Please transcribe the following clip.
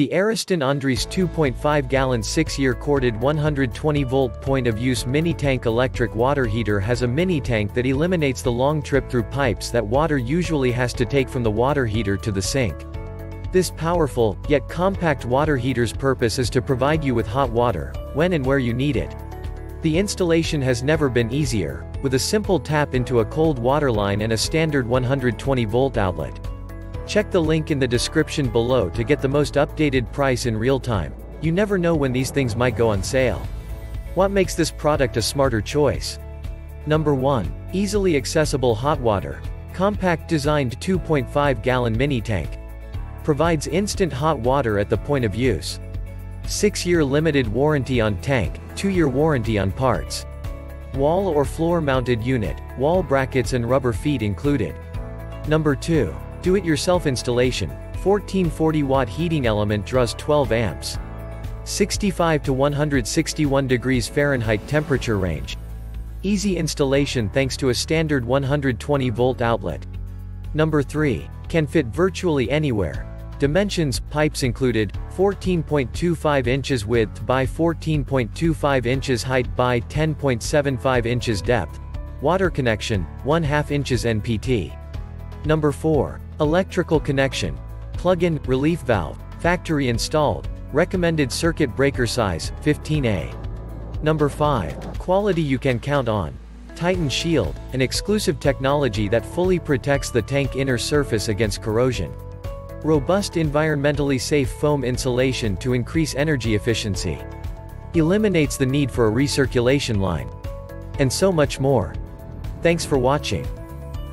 The Ariston Andris 2.5-gallon 6-year corded 120-volt point-of-use mini-tank electric water heater has a mini-tank that eliminates the long trip through pipes that water usually has to take from the water heater to the sink. This powerful, yet compact water heater's purpose is to provide you with hot water, when and where you need it. The installation has never been easier, with a simple tap into a cold water line and a standard 120-volt outlet. Check the link in the description below to get the most updated price in real time. You never know when these things might go on sale. What makes this product a smarter choice? Number 1. Easily accessible hot water. Compact designed 2.5 gallon mini tank. Provides instant hot water at the point of use. 6-year limited warranty on tank, 2-year warranty on parts. Wall or floor mounted unit, wall brackets and rubber feet included. Number 2. Do-it-yourself installation, 1440 watt heating element draws 12 amps. 65 to 161 degrees Fahrenheit temperature range. Easy installation thanks to a standard 120 volt outlet. Number 3. Can fit virtually anywhere. Dimensions, pipes included, 14.25 inches width by 14.25 inches height by 10.75 inches depth. Water connection, 1 2 inches NPT. Number 4. Electrical connection. Plug-in, relief valve, factory installed. Recommended circuit breaker size, 15A. Number 5. Quality you can count on. Titan Shield, an exclusive technology that fully protects the tank inner surface against corrosion. Robust environmentally safe foam insulation to increase energy efficiency. Eliminates the need for a recirculation line. And so much more. Thanks for watching.